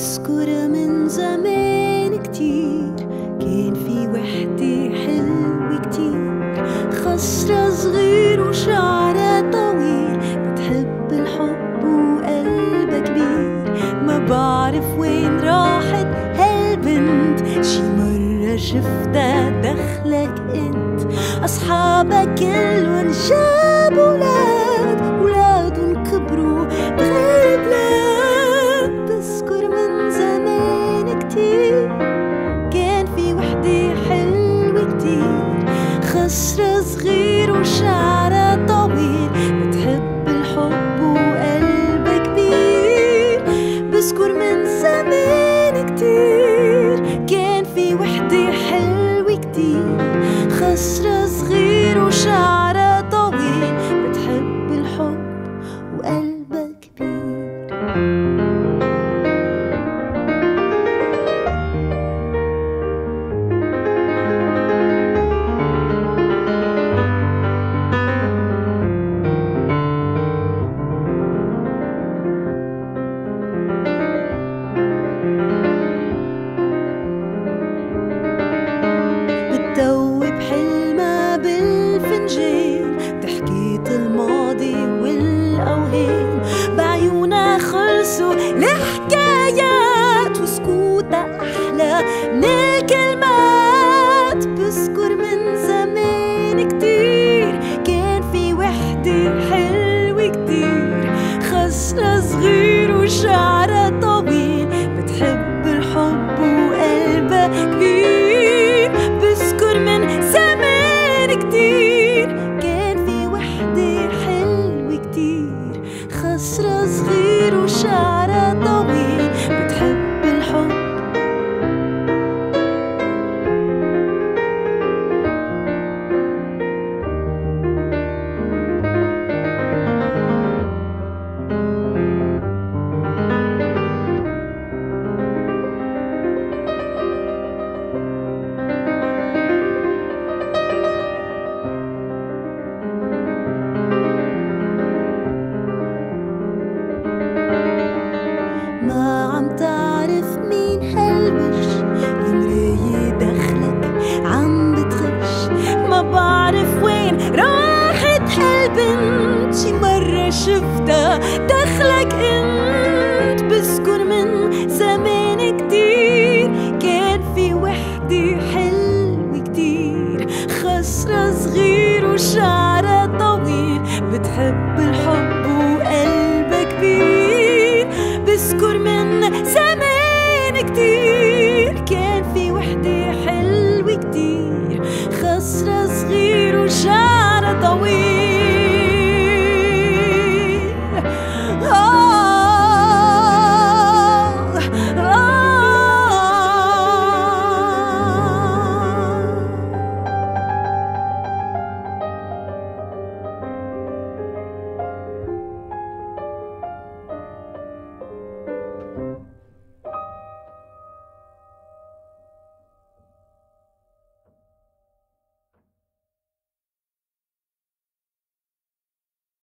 بذكر من زمان كتير. كان في وحدة حلوة كتير. خصرة صغير وشعرة طويل. بتحب الحب وقلبها كبير. ما بعرف وين راحت هالبنت. شي مرة شفتها دخلك انت. أصحابك كل كان في وحدة حلوة كتير خصرة صغير عم تعرف مين هلبش. المراية دخلك عم ما بعرف وين راحت هالبنت شي مرة شفتها